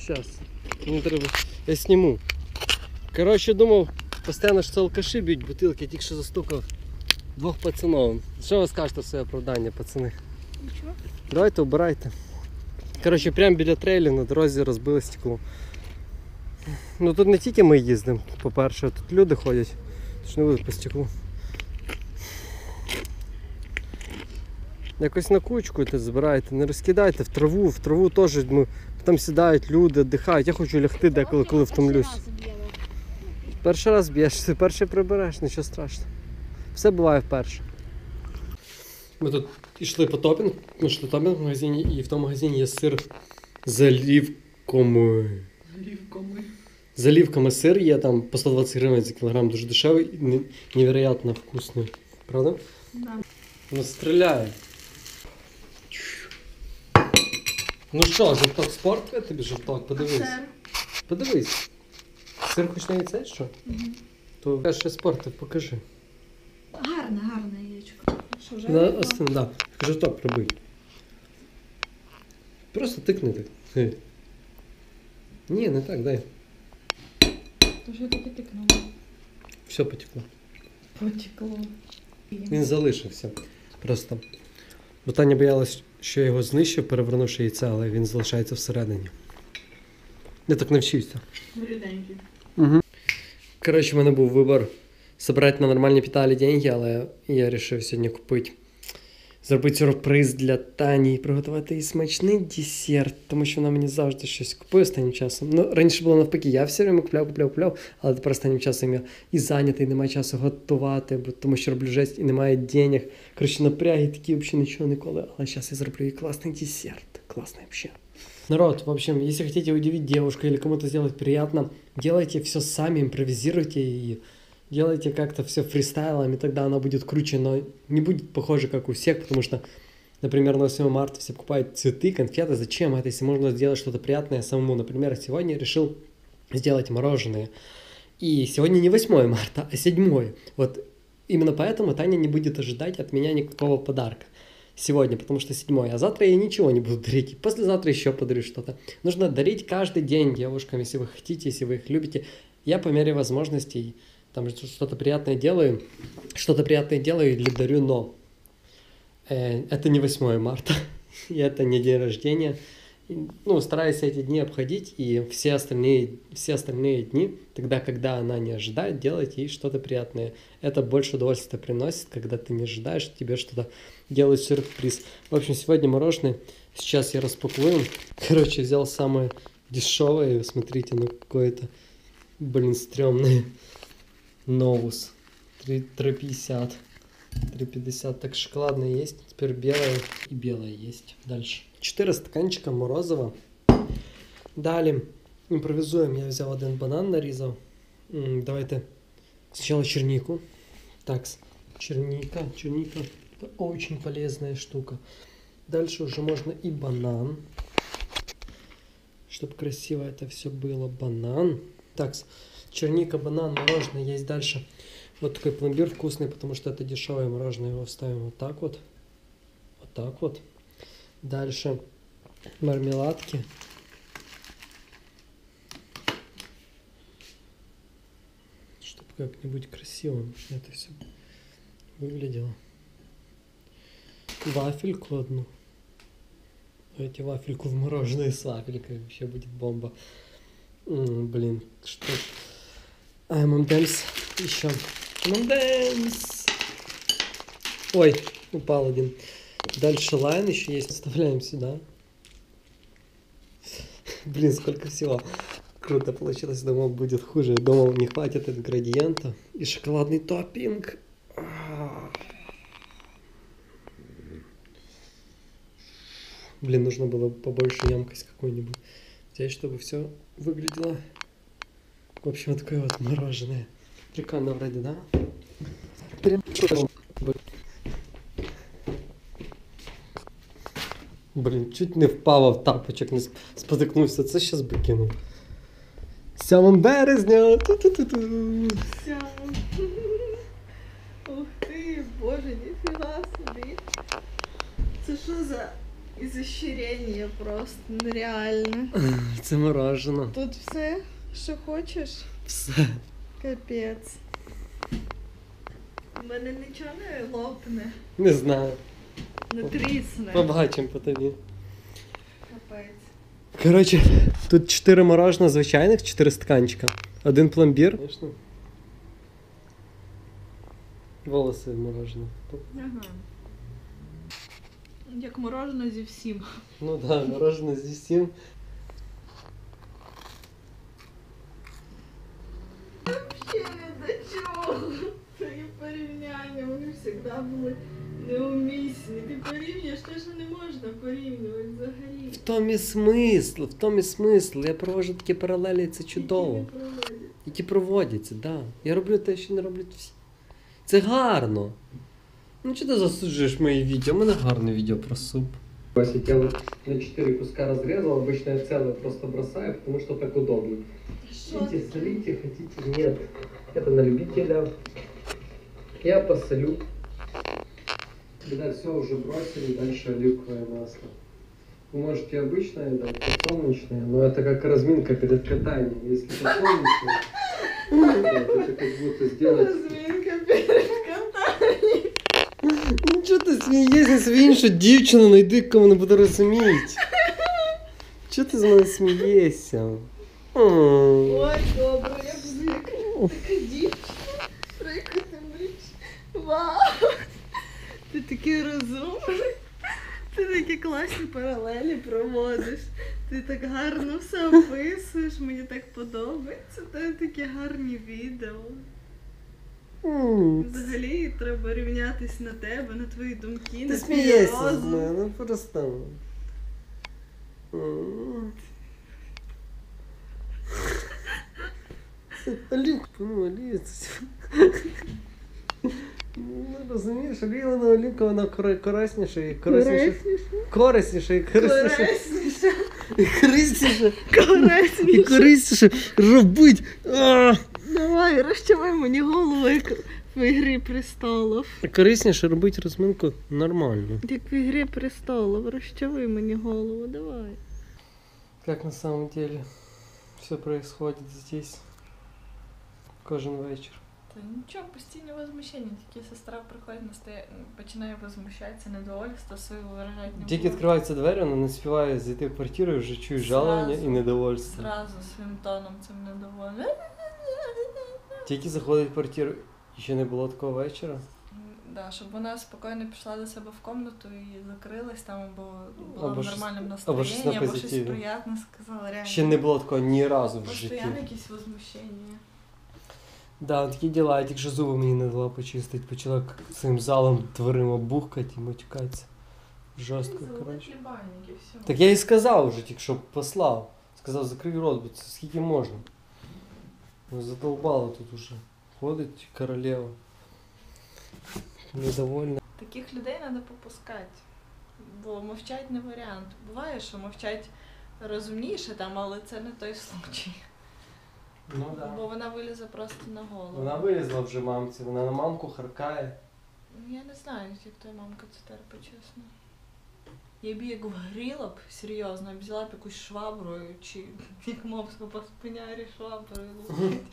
Сейчас. Не треба. Я сниму. Коротше, думав, постійно що це алкаші б'ють бутилки, я тільки що застукав двох пацанов. Що ви скажете в своє оправдання, пацани? Нічого. Давайте обирайте. Коротше, прямо біля трейлі на дорозі розбили стекло. Ну тут не тільки ми їздимо, по-перше, тут люди ходять. Тож не будуть по стеклу. Якось на кучку збирайте, не розкидайте в траву, в траву теж ну, там сідають люди, віддихають. Я хочу лягти деколи, коли втомлюсь. Перший раз б'єшся, перший прибереш, нічого страшного. Все буває вперше. Ми тут йшли по топінг, ми йшли топінг в магазині, і в тому магазині є сир з олівками. Олівками. З олівками сир є там по 120 гривень за кілограм, дуже дешевий і невероятно вкусний. Правда? Да. Ну стріляє. Ну що, жовток спорт тобі жовток, подивись. Подивись. Сир хоч навіть це що? Мгм. То ще спорт, покажи. Гарне, гарне яєчко. Що вже? Да, остан, да. Жовток пробуй. Просто тикни так. Е. Ні, не так, дай. То що таке тикнуло? Все потекло. Потекло. Він залишився. Просто. Бо Таня боялась, що я його знищив, перевернувши яйце, але він залишається всередині. Я так навчився. Угу. Коротше, в мене був вибір забрати на нормальні піталі деньги, але я вирішив сьогодні купити. Зробити сюрприз для Тані і приготувати їй смачний десерт, тому що вона мені завжди щось купує останнім часом. Ну, раніше було навпаки, я все время купляв, купляв, купляв, але тепер останнім часом я і зайнятий, і немає часу готувати, бо тому що роблю жесть і немає денег. Коротше, напряги такі взагалі нічого ніколи. Але зараз я зроблю їй класний десерт. Класний взагалі. Народ, в общем, если хотите удивить девушку или кому-то сделать приятно, делайте все сами, импровизируйте и делайте как-то все фристайлом, и тогда она будет круче, но не будет похоже, как у всех, потому что, например, на 8 марта все покупают цветы, конфеты. Зачем это, если можно сделать что-то приятное самому? Например, сегодня решил сделать мороженое. И сегодня не 8 марта, а 7. Вот именно поэтому Таня не будет ожидать от меня никакого подарка сегодня, потому что седьмой, а завтра я ничего не буду дарить. И послезавтра еще подарю что-то. Нужно дарить каждый день девушкам, если вы хотите, если вы их любите. Я по мере возможностей там что-то приятное делаю, что-то приятное делаю или дарю, но э, это не 8 марта, и это не день рождения. И, Ну, стараюсь эти дни обходить, и все остальные, все остальные дни, тогда, когда она не ожидает, делать ей что-то приятное. Это больше удовольствия приносит, когда ты не ожидаешь, тебе что-то делают сюрприз. В общем, сегодня мороженое. Сейчас я распакую. Короче, взял самое дешевое. Смотрите, ну какое-то, блин, стрёмное. Новус. 3, 3,50. 3,50. Так, шоколадное есть. Теперь белое и белое есть. Дальше. 4 стаканчика морозива. Далі імпровізуємо. Я взяв один банан, нарізав. М, Давайте сначала чернику. Так, черника, черника. Это очень полезная штука. Дальше уже можно и банан. Чтобы красиво это все было. Банан. Так, черника, банан, мороженое есть дальше. Вот такой пломбир вкусный, потому что это дешевое мороженое. Его ставим вот так вот. Вот так вот. Дальше мармеладки. Чтобы как-нибудь красиво это все выглядело. Вафельку одну. Эти вафельку в мороженое с вафелькой. Вообще будет бомба. М, блин, что ж. А, мамдемс еще. Мамдемс! Ой, упал один. Дальше лайн еще есть. Вставляем сюда. Блин, сколько всего. Круто получилось. Думал, будет хуже. Думал, не хватит этого градиента. И шоколадный топпинг. Блин, нужно было побольше емкость какую-нибудь взять, чтобы все выглядело. В общем, вот такое вот мороженое. Прикольно вроде, да? Блін, чуть не впав в тапочок, не сп- спотикнувся. Це щас би кинув. 7 березня. Ту-ту-ту-ту. Все. Ух ти, боже, ніфіга собі. Це що за Изощрение просто нереально. Це морожено. Тут все, що хочеш, Все. капець. У мене нічого не лопне, Не знаю. не трісне. Побачимо по тобі. Капець. Коротше, тут 4 морожена звичайних, 4 стаканчика. Один пломбір. Звісно. Волоси морожені. Ага. Як морожено зі всім. Ну так, да, мороженое зі всім. Ще не до чого. Твої порівняння, вони завжди були неумісні. Ти порівнюєш те, що не можна порівнювати взагалі. В тому і смисл, в тому і смисл. Я проводжу такі паралелі, це чудово. Які проводять. Які проводяться, так. Да. Я роблю те, що не роблять всі. Це гарно. Ну чи ти засуджуєш мої відео? У мене гарне відео про суп. Ось я на 4 куска разрезал, обычно я целое просто бросаю, потому что так удобно. Хотите, ти? солите, хотите, нет. Это на любителя. Я посолю. Когда все уже бросили, дальше оливковое масло. Вы можете обычное дать, подсолнечное, но это как разминка перед катанием. Если подсолнечное, вот, это как будто сделать... Розмінка перед катанням. Ну чого ти смієшся, свою іншу дівчину знайди, кому не буде розуміти. Чого ти з мене смієшся? М. Ой, добре, я буду як така дівчина, про яку ти мрієш. Вау! Ти такий розумний. Ти такі класні паралелі проводиш. Ти так гарно все описуєш, мені так подобається. Тебе такі гарні відео. Взагалі треба рівнятись на тебе, на твої думки, Ти на твій смієшся з розум. мене, ну просто. Олівка, ну, олівка. Ну, розумієш, оліва на олівка, вона кори- корисніша і корисніша. Корисніша і корисніша. Корисніше. І корисніше робить. А! Давай, розчавай мені голову, як в ігрі престолів. Корисніше робить розминку нормально. Як в ігрі престолів, розчавай мені голову, давай. Как на самом деле все происходит здесь кожен вечір. Та нічого, постійне возмущення, тільки сестра приходить настає, починає возмущатися, недовольство своє виражати не Тільки буде. відкриваються двері, вона не співає зайти в квартиру і вже чує жалування і Зразу. недовольство. Зразу своїм тоном цим недовольна. Тільки заходить в квартиру, і ще не було такого вечора. Да, щоб вона спокійно пішла до себе в комнату і закрилась там, або була Або в щось- нормальному або щось настроєнні, на або щось позитиві. приємне сказала. Реально. Ще не було такого ні разу в житті. Постоянно якісь возмущення. Да, такі діла, я тільки що зуби мені не дала почистити, почала цим залом дверима бухкати і матюкатися. Жорстко, коротше. Так я і сказав вже, тільки що послав. Сказав, закрий рот, бо це скільки можна. Ну, тут уже. Ходить королева. Недовольна. Таких людей треба попускати. Бо мовчать не варіант. Буває, що мовчать розумніше там, але це не той случай. Ну Бо вона вилізе просто на голову. Вона вилізла вже мамці, вона на мамку харкає. Ну, Я не знаю, як твоя мамка це терпить, чесно. Я б як вгріла б серйозно, я взяла б якусь швабру чи як мопс по спинярі шваброю лупить.